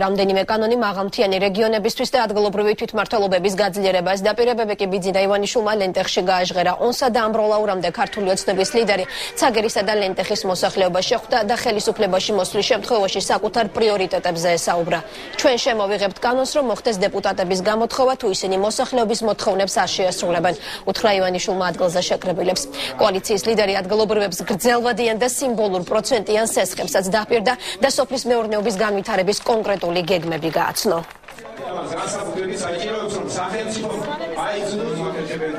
რამდენიმე კანონი მაღალმთიანი რეგიონებისთვის და ადგილობრივი თვითმმართველობების გაძლიერებას დაპირებები კი ბიძინა ივანიშვილმა ლენტეხში გააჟღერა. ონსა და ამბროლაურამდე ქართული ოცნების ლიდერი ცაგერისა და ლენტეხის მოსახლეობა შეხვდა და ხელისუფლებაში მოსვლის შემთხვევაში საკუთარ პრიორიტეტებზე ესაუბრა. ჩვენ შემოვიღებთ კანონს რომ მოხდეს დეპუტატების გამოთხოვა თუ ისინი მოსახლეობის მოთხოვნებს არ შეასრულებენ უთხრა ივანიშვილმა ადგილზე შეკრებილებს. კოალიციის ლიდერი ადგილობრივებს გრძელვადიან და სიმბოლურ პროცენტიან სესხებსაც დაპირდა და სოფლის მეურნეობის განვითარების კონკრეტული გეგმები გააცნო. განსაკუთრებით საჭიროა რომ სახელმწიფო აიძულოს მაკეთებენ